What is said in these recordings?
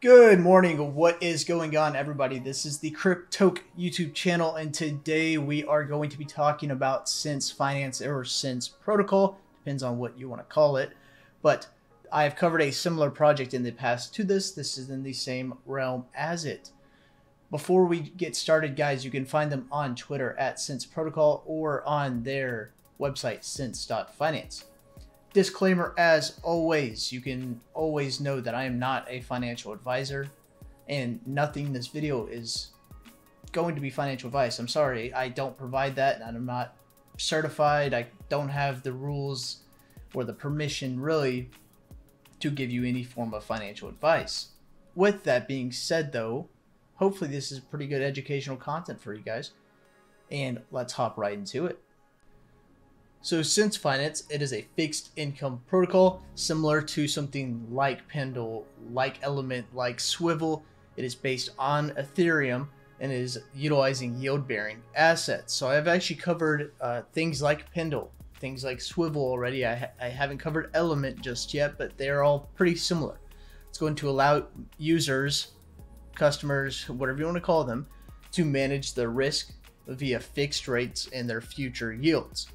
Good morning. What is going on, everybody? This is the Cryptoque YouTube channel, and today we are going to be talking about Sense Finance or Sense Protocol. Depends on what you want to call it. But I have covered a similar project in the past to this. This is in the same realm as it. Before we get started, guys, you can find them on Twitter at Sense Protocol or on their website, sense.finance. Disclaimer as always, you can always know that I am not a financial advisor and nothing in this video is going to be financial advice. I'm sorry, I don't provide that and I'm not certified. I don't have the rules or the permission really to give you any form of financial advice. With that being said though, hopefully this is pretty good educational content for you guys. And let's hop right into it. So Sense Finance, it is a fixed income protocol similar to something like Pendle, like Element, like Swivel. It is based on Ethereum and is utilizing yield-bearing assets. So I've actually covered uh, things like Pendle, things like Swivel already. I, ha I haven't covered Element just yet, but they're all pretty similar. It's going to allow users, customers, whatever you want to call them, to manage the risk via fixed rates and their future yields.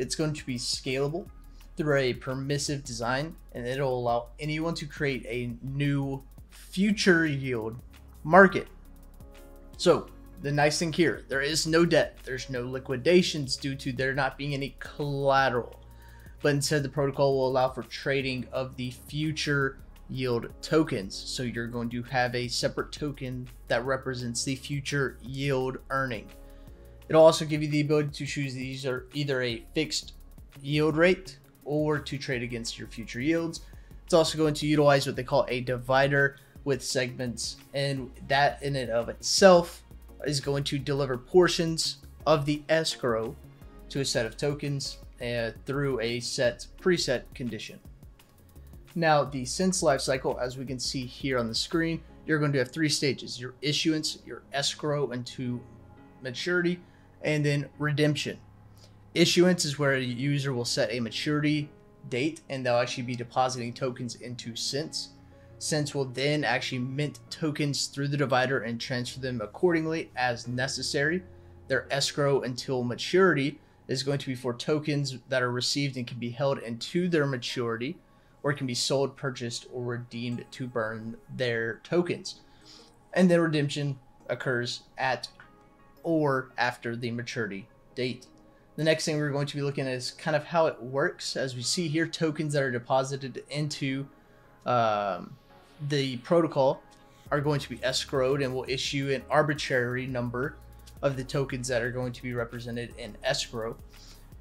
It's going to be scalable through a permissive design, and it'll allow anyone to create a new future yield market. So, the nice thing here, there is no debt, there's no liquidations due to there not being any collateral. But instead, the protocol will allow for trading of the future yield tokens. So you're going to have a separate token that represents the future yield earning. It'll also give you the ability to choose these are either a fixed yield rate or to trade against your future yields. It's also going to utilize what they call a divider with segments, and that in and of itself is going to deliver portions of the escrow to a set of tokens uh, through a set preset condition. Now, the Sense lifecycle, as we can see here on the screen, you're going to have three stages your issuance, your escrow, and to maturity, and then redemption. Issuance is where a user will set a maturity date and they'll actually be depositing tokens into Sense. Sense will then actually mint tokens through the divider and transfer them accordingly as necessary. Their escrow until maturity is going to be for tokens that are received and can be held into their maturity or can be sold, purchased, or redeemed to burn their tokens. And then redemption occurs at or after the maturity date. The next thing we're going to be looking at is kind of how it works. As we see here, tokens that are deposited into um, the protocol are going to be escrowed and will issue an arbitrary number of the tokens that are going to be represented in escrow.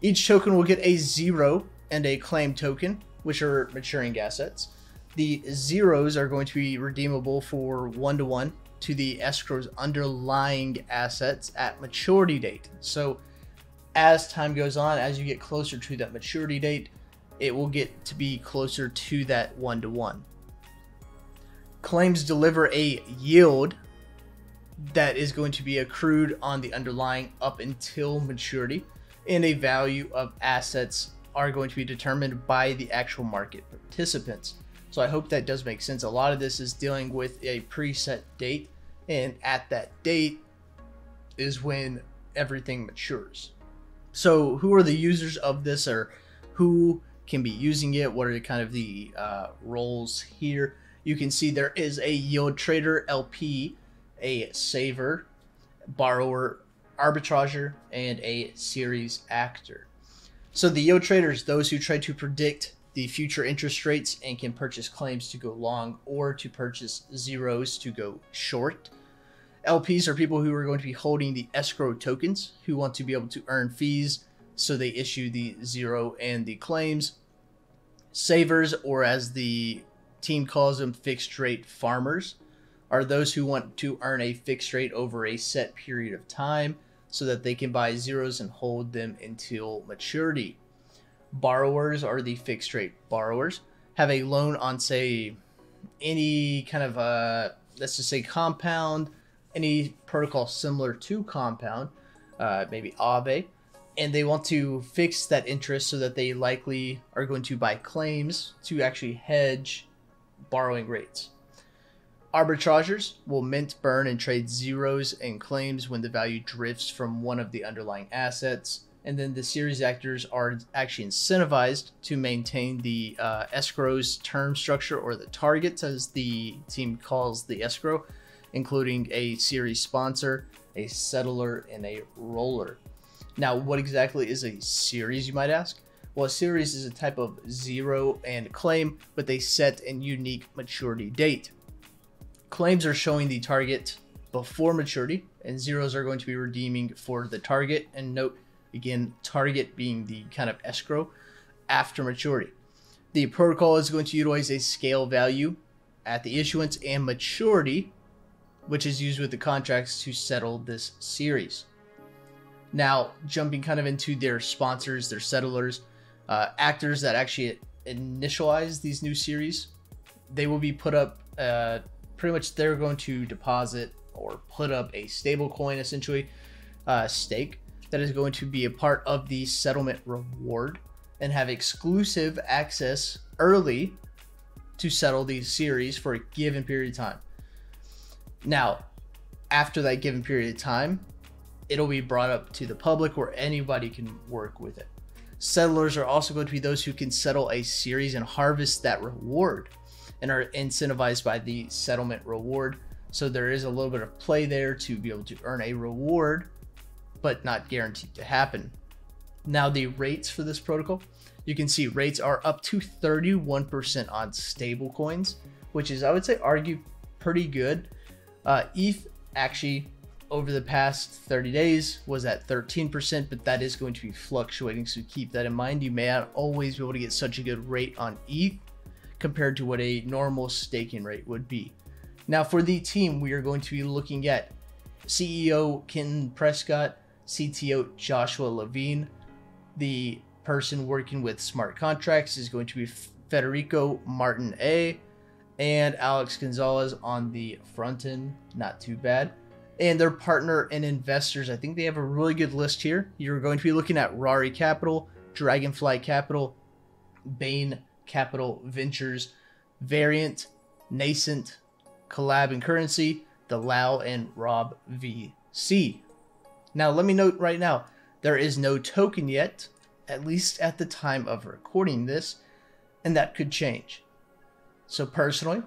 Each token will get a zero and a claim token, which are maturing assets. The zeros are going to be redeemable for one to one to the escrow's underlying assets at maturity date. So as time goes on, as you get closer to that maturity date, it will get to be closer to that one to one. Claims deliver a yield that is going to be accrued on the underlying up until maturity, and a value of assets are going to be determined by the actual market participants. So I hope that does make sense. A lot of this is dealing with a preset date, and at that date is when everything matures. So who are the users of this, or who can be using it? What are the kind of the uh, roles here? You can see there is a yield trader LP, a saver, borrower, arbitrager, and a series actor. So the yield traders, those who try to predict the future interest rates and can purchase claims to go long or to purchase zeros to go short. LPs are people who are going to be holding the escrow tokens who want to be able to earn fees, so they issue the zero and the claims. Savers, or as the team calls them, fixed rate farmers, are those who want to earn a fixed rate over a set period of time so that they can buy zeros and hold them until maturity. Borrowers are the fixed rate borrowers, have a loan on, say, any kind of, uh, let's just say, compound, any protocol similar to compound, uh, maybe Aave, and they want to fix that interest so that they likely are going to buy claims to actually hedge borrowing rates. Arbitragers will mint, burn, and trade zeros and claims when the value drifts from one of the underlying assets. And then the series actors are actually incentivized to maintain the uh, escrow's term structure or the targets, as the team calls the escrow, including a series sponsor, a settler, and a roller. Now, what exactly is a series, you might ask? Well, a series is a type of zero and claim, but they set a unique maturity date. Claims are showing the target before maturity, and zeros are going to be redeeming for the target. And note, again, target being the kind of escrow after maturity. The protocol is going to utilize a scale value at the issuance and maturity, which is used with the contracts to settle this series. Now, jumping kind of into their sponsors, their settlers, uh, actors that actually initialize these new series, they will be put up. Uh, pretty much, they're going to deposit or put up a stable coin, essentially, uh, stake that is going to be a part of the settlement reward and have exclusive access early to settle these series for a given period of time. Now, after that given period of time, it'll be brought up to the public where anybody can work with it. Settlers are also going to be those who can settle a series and harvest that reward and are incentivized by the settlement reward. So there is a little bit of play there to be able to earn a reward, but not guaranteed to happen. Now, the rates for this protocol, you can see rates are up to 31% on stable coins, which is, I would say, argue pretty good. Uh, ETH actually over the past 30 days was at 13%, but that is going to be fluctuating. So keep that in mind. You may not always be able to get such a good rate on ETH compared to what a normal staking rate would be. Now, for the team, we are going to be looking at CEO Kenton Prescott, CTO Joshua Levine. The person working with smart contracts is going to be Federico Martin A. And Alex Gonzalez on the front end. Not too bad and their partner and investors. I think they have a really good list here. You're going to be looking at Rari Capital, Dragonfly Capital, Bain Capital Ventures, Variant, Nascent, Collab and Currency, the Lao and Rob VC. Now, let me note right now, there is no token yet, at least at the time of recording this, and that could change. So personally,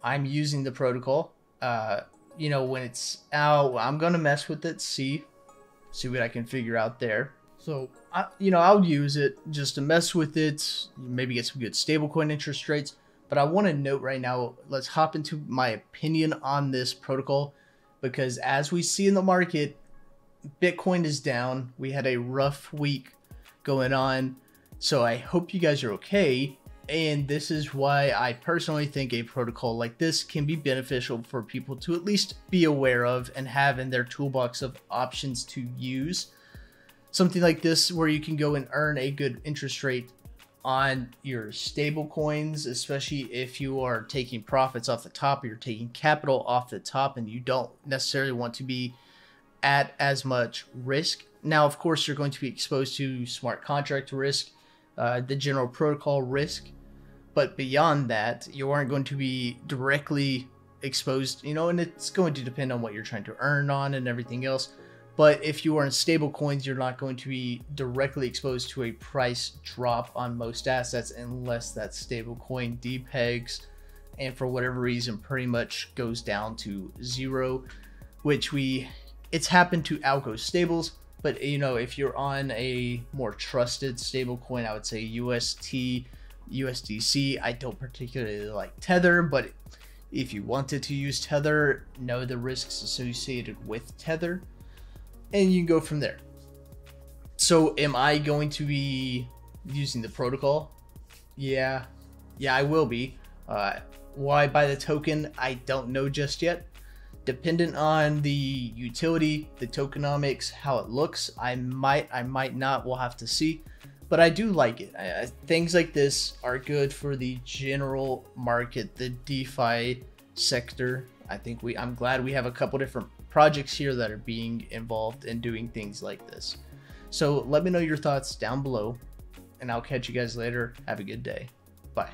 I'm using the protocol. Uh, you know, when it's out, I'm gonna mess with it, see, see what I can figure out there. So, I, you know, I'll use it just to mess with it, maybe get some good stablecoin interest rates. But I want to note right now, let's hop into my opinion on this protocol because as we see in the market, Bitcoin is down. We had a rough week going on. So I hope you guys are okay. And this is why I personally think a protocol like this can be beneficial for people to at least be aware of and have in their toolbox of options to use. Something like this where you can go and earn a good interest rate on your stable coins, especially if you are taking profits off the top you're taking capital off the top and you don't necessarily want to be at as much risk. Now, of course, you're going to be exposed to smart contract risk, uh, the general protocol risk, but beyond that, you aren't going to be directly exposed, you know, and it's going to depend on what you're trying to earn on and everything else. But if you are in stable coins, you're not going to be directly exposed to a price drop on most assets unless that stable coin depegs and for whatever reason pretty much goes down to zero, which we it's happened to Algo stables. But you know, if you're on a more trusted stable coin, I would say UST USDC. I don't particularly like Tether, but if you wanted to use Tether, know the risks associated with Tether, and you can go from there. So, am I going to be using the protocol? Yeah, yeah, I will be. Uh, why buy the token? I don't know just yet. Dependent on the utility, the tokenomics, how it looks, I might, I might not. We'll have to see but I do like it. I, I, things like this are good for the general market, the DeFi sector. I think we. I'm glad we have a couple different projects here that are being involved in doing things like this. So let me know your thoughts down below, and I'll catch you guys later. Have a good day. Bye.